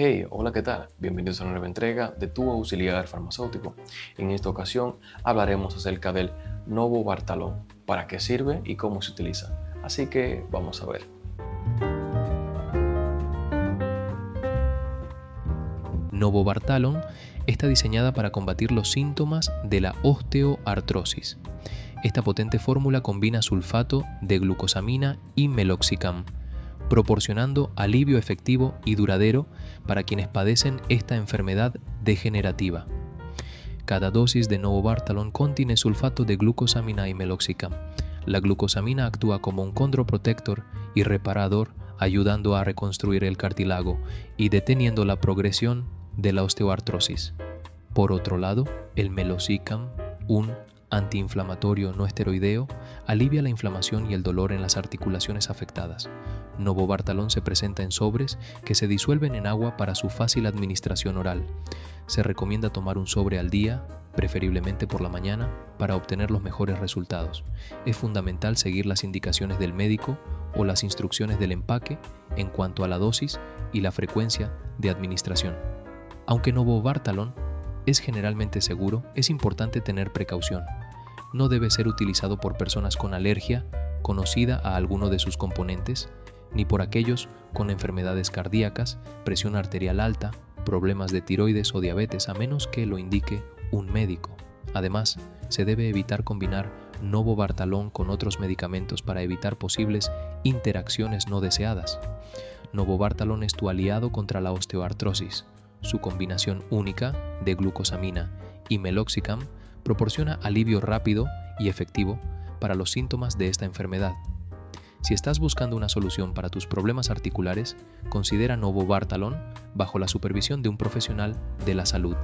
Hey, hola, ¿qué tal? Bienvenidos a una nueva entrega de Tu Auxiliar Farmacéutico. En esta ocasión hablaremos acerca del Novo Bartalón, para qué sirve y cómo se utiliza. Así que vamos a ver. Novobartalon está diseñada para combatir los síntomas de la osteoartrosis. Esta potente fórmula combina sulfato de glucosamina y meloxicam, proporcionando alivio efectivo y duradero para quienes padecen esta enfermedad degenerativa. Cada dosis de Novobartalon contiene sulfato de glucosamina y meloxicam. La glucosamina actúa como un condroprotector y reparador, ayudando a reconstruir el cartílago y deteniendo la progresión de la osteoartrosis. Por otro lado, el meloxicam, un antiinflamatorio no esteroideo, alivia la inflamación y el dolor en las articulaciones afectadas. Novobartalón se presenta en sobres que se disuelven en agua para su fácil administración oral. Se recomienda tomar un sobre al día, preferiblemente por la mañana, para obtener los mejores resultados. Es fundamental seguir las indicaciones del médico o las instrucciones del empaque en cuanto a la dosis y la frecuencia de administración. Aunque Novobartalón es generalmente seguro, es importante tener precaución. No debe ser utilizado por personas con alergia conocida a alguno de sus componentes, ni por aquellos con enfermedades cardíacas, presión arterial alta, problemas de tiroides o diabetes, a menos que lo indique un médico. Además, se debe evitar combinar novobartalón con otros medicamentos para evitar posibles interacciones no deseadas. Novobartalón es tu aliado contra la osteoartrosis. Su combinación única de glucosamina y meloxicam proporciona alivio rápido y efectivo para los síntomas de esta enfermedad. Si estás buscando una solución para tus problemas articulares, considera Novobartalón bajo la supervisión de un profesional de la salud.